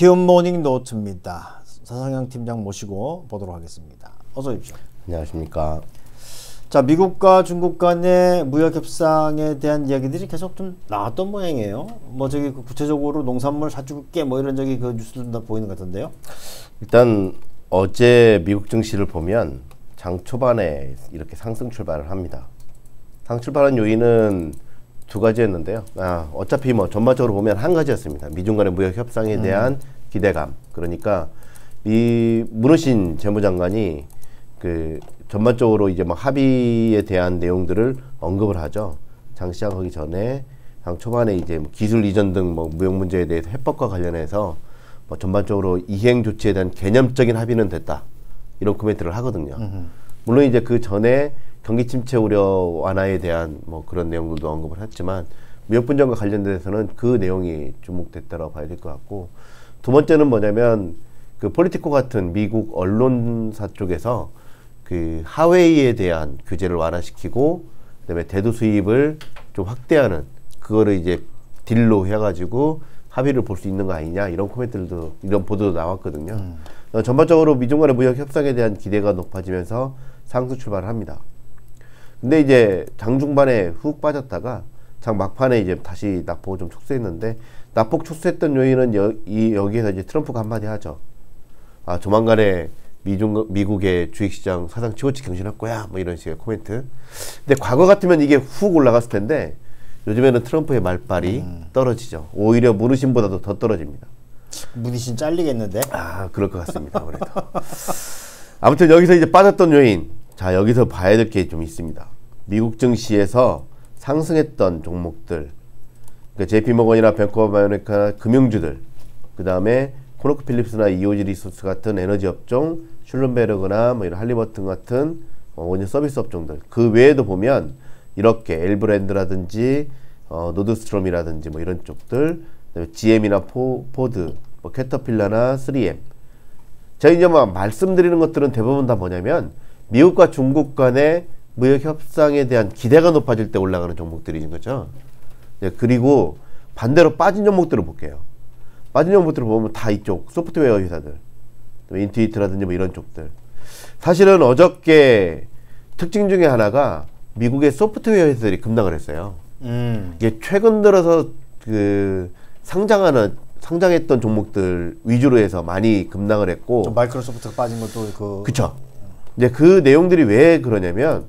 기업 morning note입니다. 서상영 팀장 모시고 보도록 하겠습니다. 어서 오십시오. 안녕하십니까. 자, 미국과 중국 간의 무역 협상에 대한 이야기들이 계속 좀 나왔던 모양이에요. 뭐 저기 그 구체적으로 농산물 사줄게 뭐 이런 저기 그 뉴스도 다 보이는 것 같은데요. 일단 어제 미국 증시를 보면 장 초반에 이렇게 상승 출발을 합니다. 상 출발한 요인은 두 가지였는데요. 아, 어차피 뭐 전반적으로 보면 한 가지였습니다. 미중 간의 무역 협상에 음. 대한 기대감. 그러니까 이 문우신 재무장관이 그 전반적으로 이제 뭐 합의에 대한 내용들을 언급을 하죠. 장 시작하기 전에 장 초반에 이제 뭐 기술 이전 등 뭐 무역 문제에 대해서 해법과 관련해서 뭐 전반적으로 이행 조치에 대한 개념적인 합의는 됐다. 이런 코멘트를 하거든요. 물론 이제 그 전에 경기 침체 우려 완화에 대한 뭐 그런 내용들도 언급을 했지만 무역 분쟁과 관련돼서는 그 내용이 주목됐다고 봐야 될 것 같고 두 번째는 뭐냐면 그 폴리티코 같은 미국 언론사 쪽에서 그 화웨이에 대한 규제를 완화시키고 그다음에 대두 수입을 좀 확대하는 그거를 이제 deal로 해가지고 합의를 볼 수 있는 거 아니냐 이런 코멘트들도 이런 보도도 나왔거든요. 어, 전반적으로 미중 간의 무역 협상에 대한 기대가 높아지면서 상승 출발을 합니다. 근데 이제 장 중반에 훅 빠졌다가 장 막판에 이제 다시 낙폭을 좀 축소했는데 낙폭 축소했던 요인은 여, 이 여기에서 이제 트럼프가 한마디 하죠. 아 조만간에 미중 미국의 주식시장 사상 최고치 경신할 거야 뭐 이런 식의 코멘트. 근데 과거 같으면 이게 훅 올라갔을 텐데 요즘에는 트럼프의 말빨이 떨어지죠. 오히려 무르신보다도 더 떨어집니다. 무디신 잘리겠는데? 아, 그럴 것 같습니다. 아무래도. 아무튼 여기서 이제 빠졌던 요인. 자, 여기서 봐야 될 게 좀 있습니다. 미국 증시에서 상승했던 종목들. 그러니까 JP모건이나 뱅크 오브 아메리카 금융주들. 그 다음에 ConocoPhillips나 EOG Resources 같은 에너지 업종, Schlumberger나 뭐 이런 Halliburton 같은 어, 원유 서비스 업종들. 그 외에도 보면 이렇게 L Brands라든지 어, Nordstrom이라든지 뭐 이런 쪽들, GM이나 포, 포드, 뭐 캐터필러나 3M. 제가 이제 뭐 말씀드리는 것들은 대부분 다 뭐냐면 미국과 중국 간의 무역 협상에 대한 기대가 높아질 때 올라가는 종목들인 거죠. 네, 그리고 반대로 빠진 종목들을 볼게요. 빠진 종목들을 보면 다 이쪽 소프트웨어 회사들, Intuit이라든지 뭐 이런 쪽들. 사실은 어저께 특징 중에 하나가 미국의 소프트웨어 회사들이 급락을 했어요. 음. 이게 최근 들어서 그 상장하는 상장했던 종목들 위주로 해서 많이 급락을 했고 좀 마이크로소프트가 빠진 것도 그 그쵸. 이제 그 내용들이 왜 그러냐면,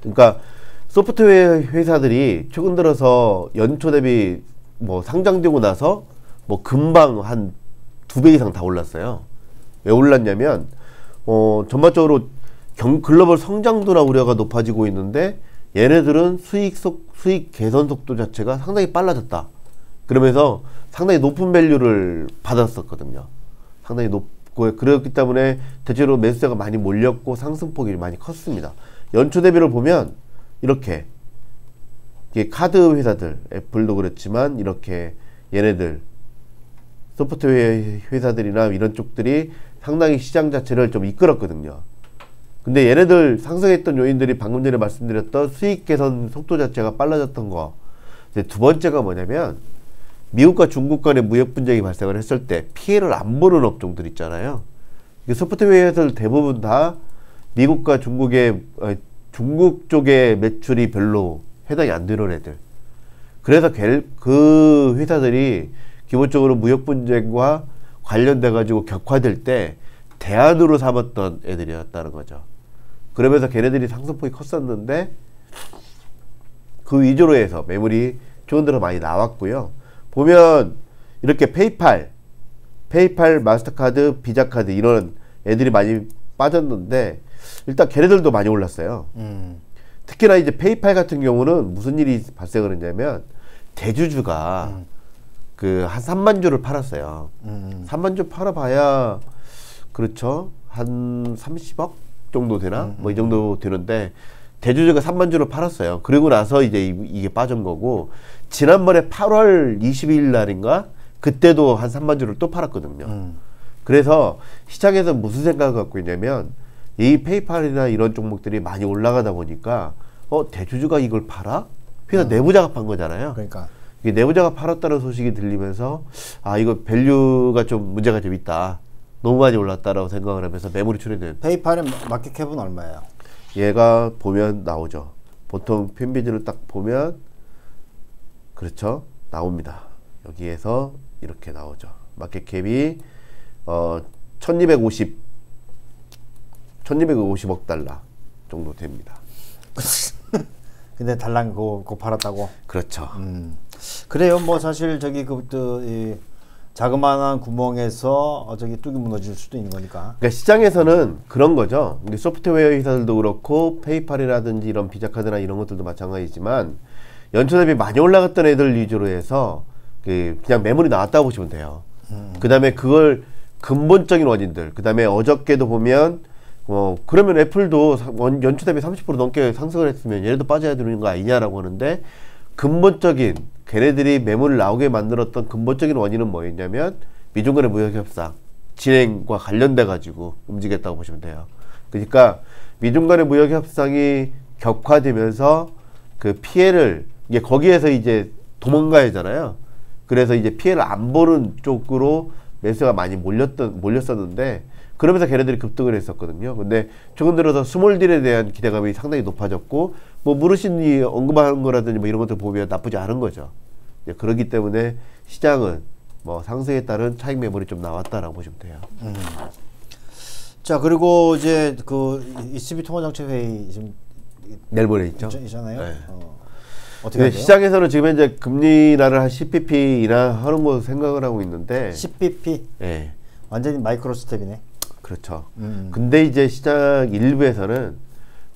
그러니까 소프트웨어 회사들이 최근 들어서 연초 대비 뭐 상장되고 나서 뭐 금방 한 두 배 이상 다 올랐어요. 왜 올랐냐면, 어, 전반적으로 경, 글로벌 성장도나 우려가 높아지고 있는데, 얘네들은 수익 속, 수익 개선 속도 자체가 상당히 빨라졌다. 그러면서 상당히 높은 밸류를 받았었거든요. 상당히 높고 그렇기 때문에 대체로 매수세가 많이 몰렸고 상승폭이 많이 컸습니다. 연초 대비를 보면 이렇게 카드 회사들 애플도 그렇지만 이렇게 얘네들 소프트웨어 회사들이나 이런 쪽들이 상당히 시장 자체를 좀 이끌었거든요. 근데 얘네들 상승했던 요인들이 방금 전에 말씀드렸던 수익 개선 속도 자체가 빨라졌던 거. 두 번째가 뭐냐면 미국과 중국 간의 무역 분쟁이 발생을 했을 때 피해를 안 보는 업종들 있잖아요. 이 소프트웨어 회사들 대부분 다 미국과 중국의 어, 중국 쪽의 매출이 별로 해당이 안 되는 애들. 그래서 겔- 그 회사들이 기본적으로 무역 분쟁과 관련돼 가지고 격화될 때 대안으로 삼았던 애들이었다는 거죠. 그러면서 걔네들이 상승폭이 컸었는데 그 위주로 해서 매물이 좋은 데로 많이 나왔고요. 보면 이렇게 페이팔, 페이팔, 마스터카드, 비자카드 이런 애들이 많이 빠졌는데 일단 걔네들도 많이 올랐어요. 음. 특히나 이제 페이팔 같은 경우는 무슨 일이 발생을 했냐면 대주주가 그한 3만 주를 팔았어요. 음. 3만 주 팔아봐야 그렇죠 한 30억 정도 되나 뭐 이 정도 되는데 대주주가 3만 주를 팔았어요. 그리고 나서 이제 이- 이게 빠진 거고 지난번에 8월 22일 날인가 그때도 한 3만 주를 또 팔았거든요. 음. 그래서 시장에서 무슨 생각을 갖고 있냐면 이 PayPal이나 이런 종목들이 많이 올라가다 보니까 어 대주주가 이걸 팔아? 회사 내부 작업한 거잖아요. 그러니까 이게 내부자가 팔았다는 소식이 들리면서 아 이거 value가 좀 문제가 좀 있다. 너무 많이 올랐다라고 생각을 하면서 매물이 출현된. PayPal의 market cap은 얼마예요? 얘가 보면 나오죠. 보통 Finviz를 딱 보면 그렇죠. 나옵니다. 여기에서 이렇게 나오죠. 마켓캡이 어 1250, 1250억 달러 정도 됩니다. 근데 달랑 그거, 그거 팔았다고? 그렇죠. 음. 그래요. 뭐 사실 저기 이 자그마한 구멍에서 어, 저기 뚝이 무너질 수도 있는 거니까. 그러니까 시장에서는 그런 거죠. 소프트웨어 회사들도 그렇고 페이팔이라든지 이런 비자 카드나 이런 것들도 마찬가지지만 연초 대비 많이 올라갔던 애들 위주로 해서 그 그냥 매물이 나왔다고 보시면 돼요. 그다음에 그걸 근본적인 원인들. 그다음에 어저께도 보면 어 그러면 애플도 연초 대비 30% 넘게 상승을 했으면 얘네도 빠져야 되는 거 아니냐라고 하는데 근본적인 걔네들이 매물을 나오게 만들었던 근본적인 원인은 뭐였냐면 미중 간의 무역 협상 진행과 관련돼 가지고 움직였다고 보시면 돼요. 그러니까 미중 간의 무역 협상이 격화되면서 그 피해를 이게 거기에서 이제 도망가야잖아요. 그래서 이제 피해를 안 보는 쪽으로 매수가 많이 몰렸던 몰렸었는데 그러면서 걔네들이 급등을 했었거든요. 근데 최근 들어서 스몰딜에 대한 기대감이 상당히 높아졌고 뭐 무르신이 언급한 거라든지 뭐 이런 것들 보면 나쁘지 않은 거죠. 그렇기 때문에 시장은 뭐 상승에 따른 차익 매물이 좀 나왔다라고 보시면 돼요. 자 그리고 이제 그 ECB 통화정책회의 지금 내일 모레 있죠. 있- 있잖아요. 네. 어. 하죠? 시장에서는 지금 현재 금리 인하를 한 10bp 인하하는 거 생각을 하고 있는데 10bp 예. 완전히 마이크로 스텝이네. 그렇죠. 음. 근데 이제 시장 일부에서는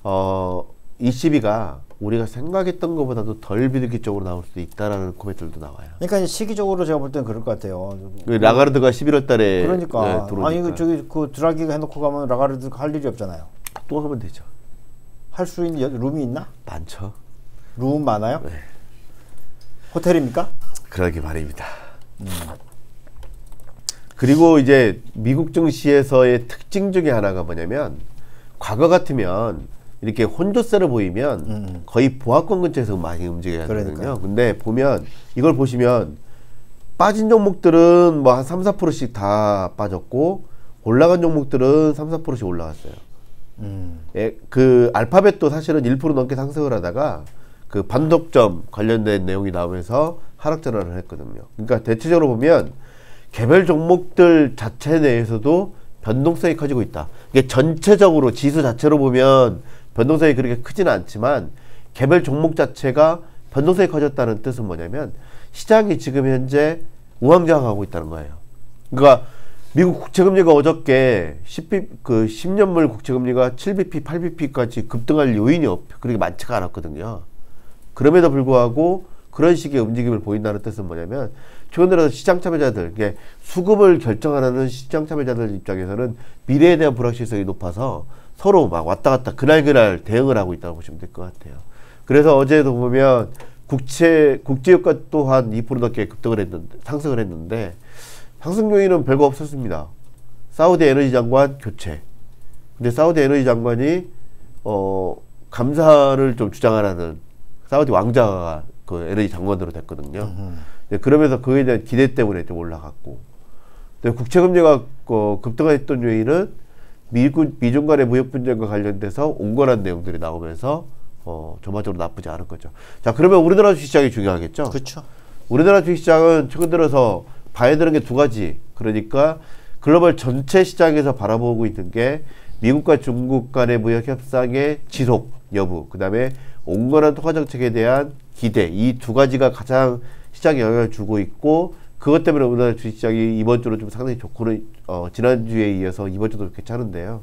어 ECB가 우리가 생각했던 것보다도 덜 비둘기적으로 나올 수도 있다라는 코멘트들도 나와요. 그러니까 시기적으로 제가 볼 때는 그럴 것 같아요. 그 라가르드가 11월달에 그러니까 들어오니까 아니 그 저기 그 드라기가 해놓고 가면 라가르드 할 일이 없잖아요. 또 하면 되죠. 할 수 있는 여- 룸이 있나? 많죠. 룸 많아요? 네. 호텔입니까? 그러기 바랍니다. 그리고 이제 미국 증시에서의 특징 중에 하나가 뭐냐면 과거 같으면 이렇게 혼조세를 보이면 음. 거의 보합권 근처에서 많이 움직여야 그러니까요. 되거든요. 근데 보면 이걸 보시면 빠진 종목들은 뭐 한 3, 4%씩 다 빠졌고 올라간 종목들은 3, 4%씩 올라갔어요. 음. 예, 그 알파벳도 사실은 1% 넘게 상승을 하다가 그 반독점 관련된 내용이 나오면서 하락 전환을 했거든요. 그러니까 대체적으로 보면 개별 종목들 자체 내에서도 변동성이 커지고 있다. 이게 전체적으로 지수 자체로 보면 변동성이 그렇게 크지는 않지만 개별 종목 자체가 변동성이 커졌다는 뜻은 뭐냐면 시장이 지금 현재 우왕좌왕하고 있다는 거예요. 그러니까 미국 국채금리가 어저께 10비, 그 10년물 국채금리가 7bp, 8bp까지 급등할 요인이 없, 그렇게 많지가 않았거든요. 그럼에도 불구하고 그런 식의 움직임을 보인다는 뜻은 뭐냐면 최근 들어서 시장 참여자들, 이게 수급을 결정하는 시장 참여자들 입장에서는 미래에 대한 불확실성이 높아서 서로 막 왔다 갔다 그날 그날 대응을 하고 있다고 보시면 될 것 같아요. 그래서 어제도 보면 국채 국제유가 또한 2% 넘게 급등을 했는데 상승을 했는데 상승 요인은 별거 없었습니다. 사우디 에너지 장관 교체. 근데 사우디 에너지 장관이 어 감사를 좀 주장하라는 사우디 왕자가 그 에너지 장관으로 됐거든요. 네, 그러면서 그에 대한 기대 때문에 좀 올라갔고. 근데 국채 금리가 어, 급등했던 요인은 미국 미중 간의 무역 분쟁과 관련돼서 온건한 내용들이 나오면서 어 전반적으로 나쁘지 않은 거죠. 자, 그러면 우리나라 주식시장이 중요하겠죠? 그렇죠. 우리나라 주식시장은 최근 들어서 봐야 되는 게 두 가지. 그러니까 글로벌 전체 시장에서 바라보고 있는 게 미국과 중국 간의 무역 협상의 지속 여부, 그다음에 온건한 통화 정책에 대한 기대 이 두 가지가 가장 시장에 영향을 주고 있고 그것 때문에 우리나라 주식시장이 이번 주로 좀 상당히 좋고는 어, 지난주에 이어서 이번 주도 괜찮은데요.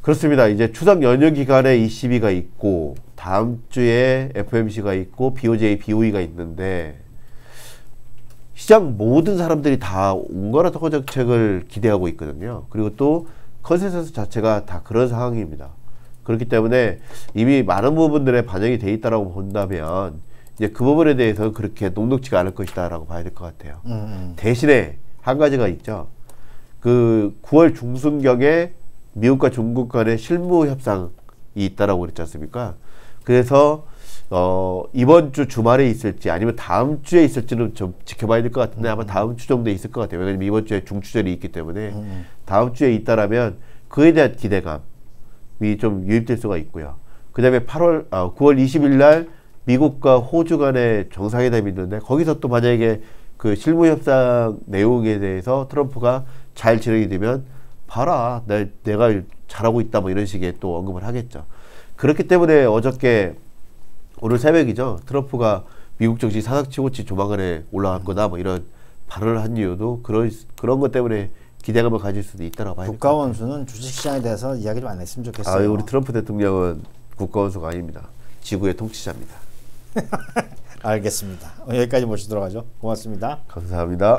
그렇습니다. 이제 추석 연휴 기간에 ECB가 있고 다음 주에 FOMC가 있고 BOJ, BOE가 있는데 시장 모든 사람들이 다 온건한 통화 정책을 기대하고 있거든요. 그리고 또 컨센서스 자체가 다 그런 상황입니다. 그렇기 때문에 이미 많은 부분들에 반영이 돼 있다라고 본다면 이제 그 부분에 대해서 그렇게 녹록지가 않을 것이다라고 봐야 될 것 같아요. 음, 음. 대신에 한 가지가 있죠. 그 9월 중순경에 미국과 중국 간의 실무 협상이 있다라고 그랬지 않습니까? 그래서 어, 이번 주 주말에 있을지 아니면 다음 주에 있을지는 좀 지켜봐야 될 것 같은데 음. 아마 다음 주 정도에 있을 것 같아요. 왜냐면 이번 주에 중추절이 있기 때문에 다음 주에 있다라면 그에 대한 기대감이 좀 유입될 수가 있고요. 그 다음에 8월, 아, 9월 20일 날 미국과 호주 간의 정상회담이 있는데 거기서 또 만약에 그 실무협상 내용에 대해서 트럼프가 잘 진행이 되면 봐라, 내, 내가 잘하고 있다 뭐 이런 식의 또 언급을 하겠죠. 그렇기 때문에 어저께 오늘 새벽이죠. 트럼프가 미국 정치 사각치고치 조만간에 올라갈 거다 뭐 이런 발언을 한 이유도 그런 그런 것 때문에 기대감을 가질 수도 있다고 봐야 될것 국가 원수는 주식시장에 대해서 이야기 좀 안 했으면. 좋겠어요. 아, 우리 트럼프 대통령은 국가 원수가 아닙니다. 지구의 통치자입니다. 알겠습니다. 여기까지 모시도록 하죠. 고맙습니다. 감사합니다.